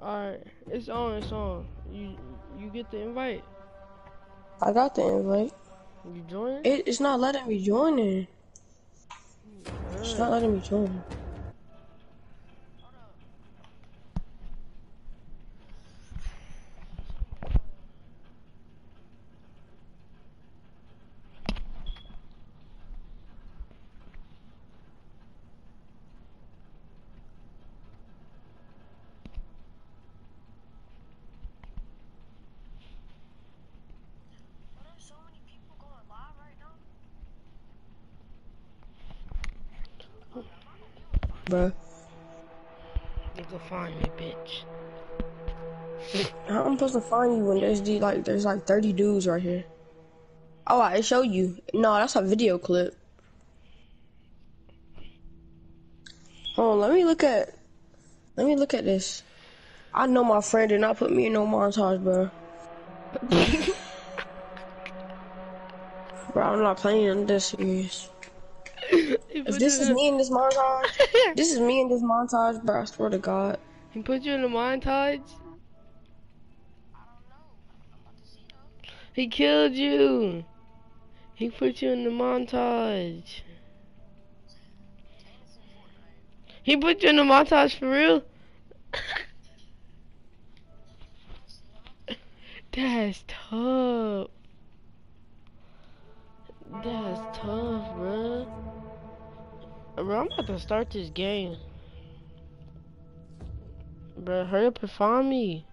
Alright, it's on, it's on. You you get the invite? I got the invite. You join? It, it's not letting me join it. It's not letting me join. Bruh. You go find me, bitch. How I'm supposed to find you when there's the, like there's like 30 dudes right here? Oh, I show you. No, that's a video clip. Hold on, let me look at. Let me look at this. I know my friend did not put me in no montage, bro. bro, I'm not playing this serious. If this is me in this montage, this is me in this montage, bro. I swear to God. He put you in the montage? I don't know. I'm about to see though. He killed you. He put you in the montage. Tannis in Fortnite. He put you in the montage for real? That's tough. That's tough, bro. Bro, I'm about to start this game. Bro, hurry up and find me.